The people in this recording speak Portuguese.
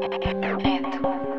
Medo.